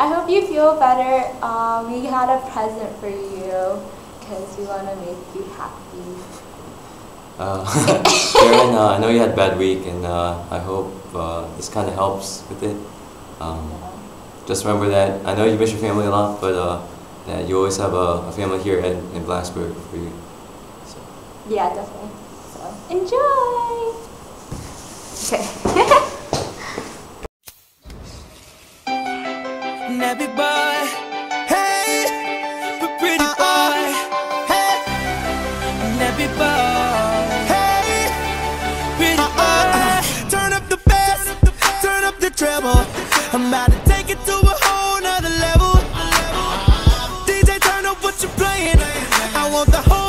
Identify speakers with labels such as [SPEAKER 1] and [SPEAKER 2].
[SPEAKER 1] I hope you feel better. Um, we had a present for you because we want to make you happy.
[SPEAKER 2] Uh, Sharon, uh, I know you had a bad week, and uh, I hope uh, this kind of helps with it. Um, just remember that I know you miss your family a lot, but uh, that you always have a, a family here in, in Blacksburg for you. So.
[SPEAKER 1] Yeah, definitely. So enjoy.
[SPEAKER 3] Nappy boy, hey, but pretty uh-uh. boy, hey, nappy boy, hey, pretty uh-uh. boy. Turn up the bass, turn up the treble. I'm about to take it to a whole nother level. DJ, turn up what you're playing. I want the whole